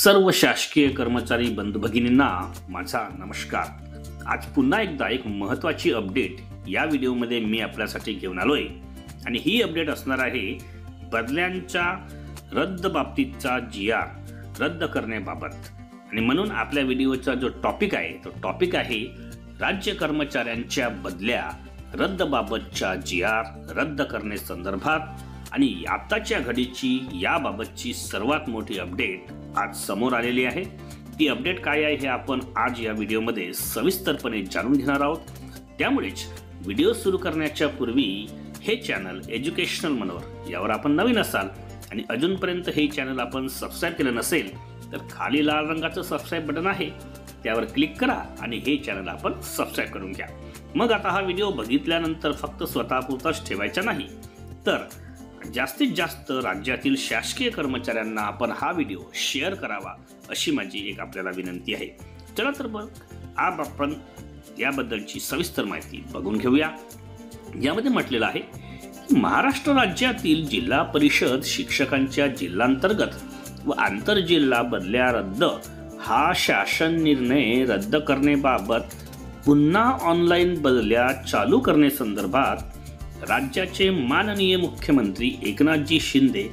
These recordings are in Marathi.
सर्व शासकीय कर्मचारी बंधू भगिनींना माझा नमस्कार. आज पुन्हा एकदा एक महत्त्वाची अपडेट या व्हिडिओमध्ये मी आपल्यासाठी घेऊन आलोय. आणि ही अपडेट असणार आहे बदल्यांच्या रद्द बाबतीतचा जी आर रद्द करण्याबाबत. आणि म्हणून आपल्या व्हिडिओचा जो टॉपिक आहे तो टॉपिक आहे राज्य कर्मचाऱ्यांच्या बदल्या रद्दबाबतच्या जी आर रद्द करण्यासंदर्भात आणि आत्ताच्या घडीची याबाबतची सर्वात मोठी अपडेट आज समोर आलेली आहे. ती अपडेट काय आहे हे आपण आज या व्हिडिओमध्ये सविस्तरपणे जाणून घेणार आहोत. त्यामुळेच व्हिडिओ सुरू करण्याच्या पूर्वी हे चॅनल एज्युकेशनल मनोर यावर आपण नवीन असाल आणि अजूनपर्यंत हे चॅनल आपण सबस्क्राईब केलं नसेल तर खाली लाल रंगाचं सबस्क्राईब बटन आहे. त्यावर क्लिक करा आणि हे चॅनल आपण सबस्क्राईब करून घ्या. मग आता हा व्हिडिओ बघितल्यानंतर फक्त स्वतःपुरताच ठेवायचा नाही. तर जास्तीत जास्त राज्यातील शासकीय कर्मचाऱ्यांना आपण हा व्हिडिओ शेअर करावा अशी माझी एक आपल्याला विनंती आहे. चला तर मग आप आपण याबद्दलची सविस्तर माहिती बघून घेऊया. यामध्ये म्हटलेलं आहे की महाराष्ट्र राज्यातील जिल्हा परिषद शिक्षकांच्या जिल्हांतर्गत व आंतरजिल्हा बदल्या रद्द हा शासन निर्णय रद्द करण्याबाबत पुन्हा ऑनलाईन बदल्या चालू करण्यासंदर्भात राज्याचे माननीय मुख्यमंत्री एकनाथजी शिंदे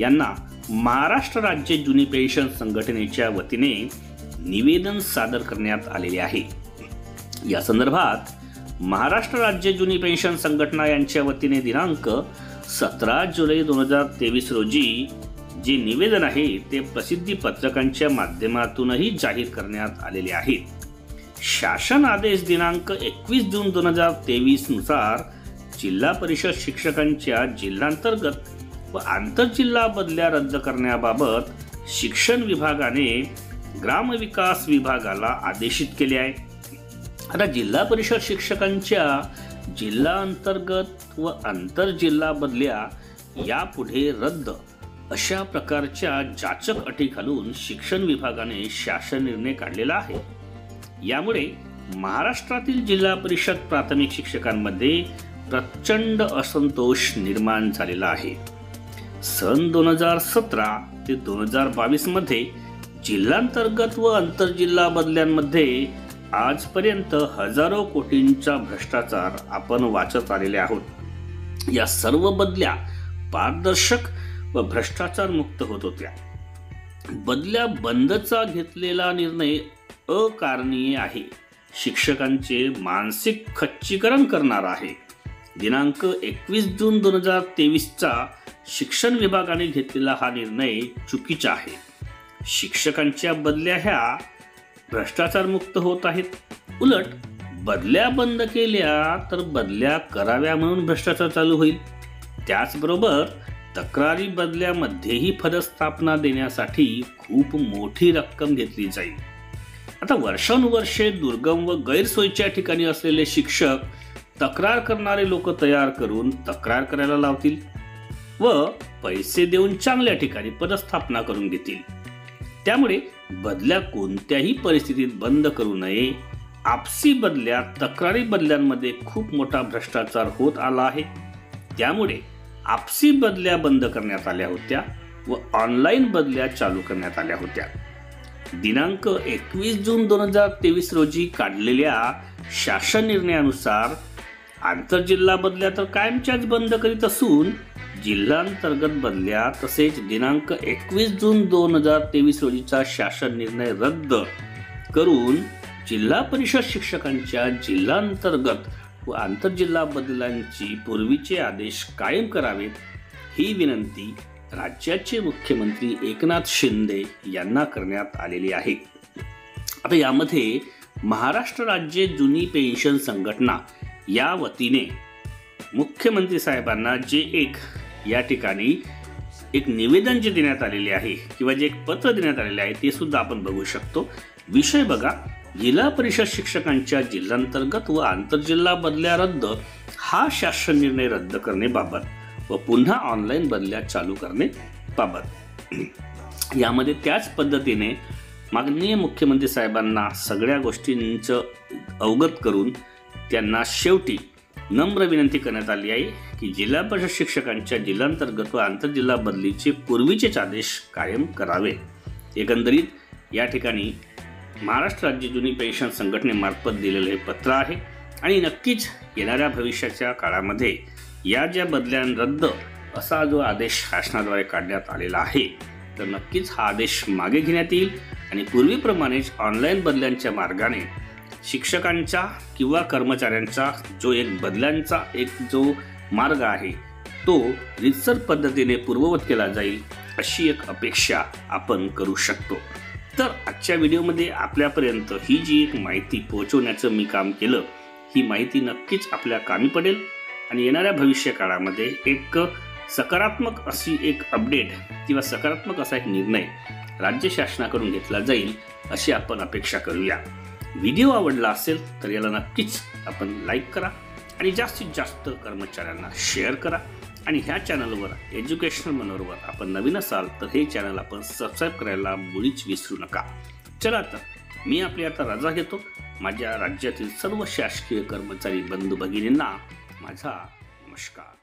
यांना महाराष्ट्र राज्य जुनी पेन्शन संघटनेच्या वतीने निवेदन सादर करण्यात आलेले आहे. या संदर्भात महाराष्ट्र राज्य जुनी पेन्शन संघटना यांच्या वतीने दिनांक सतरा जुलै दोन हजार तेवीस रोजी जे निवेदन आहे ते प्रसिद्धी पत्रकांच्या माध्यमातूनही जाहीर करण्यात आलेले आहेत. शासन आदेश दिनांक एकवीस जून दोन हजार तेवीसनुसार नुसार जिल्हा परिषद शिक्षकांच्या जिल्हांतर्गत व आंतरजिल्हा बदल्या रद्द करण्याबाबत शिक्षण विभागाने ग्रामविकास विभागाला आदेशित केले आहे. आता जिल्हा परिषद शिक्षकांच्या जिल्हा अंतर्गत व आंतरजिल्हा बदल्या यापुढे रद्द अशा प्रकारच्या जाचक अटी घालून शिक्षण विभागाने शासन निर्णय काढलेला आहे. यामुळे महाराष्ट्रातील जिल्हा परिषद प्राथमिक शिक्षकांमध्ये प्रचंड असंतोष निर्माण झालेला आहे. सन दोन हजार सतरा ते दोन हजार बावीसमध्ये जिल्हांतर्गत व आंतरजिल्हा बदल्यांमध्ये आजपर्यंत हजारो कोटींचा भ्रष्टाचार आपण वाचत आलेले आहोत. या सर्व बदल्या पारदर्शक व भ्रष्टाचार मुक्त होत होत्या. बदल्या बंदचा घेतलेला निर्णय अकारणीय आहे. शिक्षकांचे मानसिक खच्चीकरण करणार आहे. दिनांक एकवीस जून दोन हजार तेवीसचा शिक्षण विभागाने घेतलेला हा निर्णय चुकीचा आहे. शिक्षकांच्या बदल्या ह्या भ्रष्टाचार मुक्त होत आहेत. उलट बदल्या बंद केल्या तर बदल्या कराव्या म्हणून भ्रष्टाचार चालू होईल. त्याचबरोबर तक्रारी बदल्यामध्येही पदस्थापना देण्यासाठी खूप मोठी रक्कम घेतली जाईल. आता वर्षानुवर्षे दुर्गम व गैरसोयीच्या ठिकाणी असलेले शिक्षक तक्रार करणारे लोक तयार करून तक्रार करायला लावतील व पैसे देऊन चांगल्या ठिकाणी पदस्थापना करून घेतील. त्यामुळे बदल्या कोणत्याही परिस्थितीत बंद करू नये. आपसी बदल्या तक्रारी बदल्यांमध्ये खूप मोठा भ्रष्टाचार होत आला आहे. त्यामुळे आपसी बदल्या बंद करण्यात आल्या होत्या व ऑनलाईन बदल्या चालू करण्यात आल्या होत्या. दिनांक एकवीस जून दोन हजार तेवीस रोजी काढलेल्या शासन निर्णयानुसार आंतरजिल्हा बदल्या तर कायमच्याच बंद करीत असून जिल्हांतर्गत बदल्या तसेच दिनांक एकवीस जून दोन हजार तेवीस रोजीचा शासन निर्णय रद्द करून जिल्हा परिषद शिक्षकांच्या जिल्हांतर्गत व आंतरजिल्हा बदलांची पूर्वीचे आदेश कायम करावेत ही विनंती राज्याचे मुख्यमंत्री एकनाथ शिंदे यांना करण्यात आलेली आहे. आता यामध्ये महाराष्ट्र राज्य जुनी पेन्शन संघटना या वतीने मुख्यमंत्री साहेबांना जे एक या ठिकाणी एक निवेदन जे देण्यात आलेले आहे किंवा जे एक पत्र देण्यात आलेले आहे ते सुद्धा आपण बघू शकतो. विषय बघा जिल्हा परिषद शिक्षकांच्या जिल्हांतर्गत व आंतरजिल्हा बदल्या रद्द हा शासन निर्णय रद्द करण्याबाबत व पुन्हा ऑनलाईन बदल्या चालू करणे बाबत. यामध्ये त्याच पद्धतीने माननीय मुख्यमंत्री साहेबांना सगळ्या गोष्टींचं अवगत करून त्यांना शेवटी नम्र विनंती करण्यात आली आहे की जिल्हा परिषद शिक्षकांच्या जिल्हांतर्गत व आंतरजिल्हा बदलीचे पूर्वीचेच आदेश कायम करावे. एकंदरीत या ठिकाणी महाराष्ट्र राज्य जुनी पेन्शन संघटनेमार्फत दिलेलं हे पत्र आहे आणि नक्कीच येणाऱ्या भविष्याच्या काळामध्ये या ज्या बदल्या रद्द असा जो आदेश शासनाद्वारे काढण्यात आलेला आहे तर नक्कीच हा आदेश मागे घेण्यात येईल आणि पूर्वीप्रमाणेच ऑनलाईन बदल्यांच्या मार्गाने शिक्षकांचा किंवा कर्मचाऱ्यांचा जो एक बदल्यांचा एक जो मार्ग आहे तो रितसर पद्धतीने पूर्ववत केला जाईल अशी एक अपेक्षा आपण करू शकतो. तर आजच्या व्हिडिओमध्ये आपल्यापर्यंत ही जी एक माहिती पोहोचवण्याचं मी काम केलं ही माहिती नक्कीच आपल्या कामी पडेल आणि येणाऱ्या भविष्य काळामध्ये एक सकारात्मक अशी एक अपडेट किंवा सकारात्मक असा एक निर्णय राज्य शासनाकडून घेतला जाईल अशी आपण अपेक्षा करूया. व्हिडिओ आवडला असेल तर याला नक्कीच आपण लाईक करा आणि जास्तीत जास्त कर्मचाऱ्यांना शेअर करा. आणि ह्या चॅनलवर एज्युकेशनल मनोरवर आपण नवीन असाल तर हे चॅनल आपण सबस्क्राईब करायला मुळीच विसरू नका. चला तर मी आपली आता रजा घेतो. माझ्या राज्यातील सर्व शासकीय कर्मचारी बंधू भगिनींना माझा नमस्कार.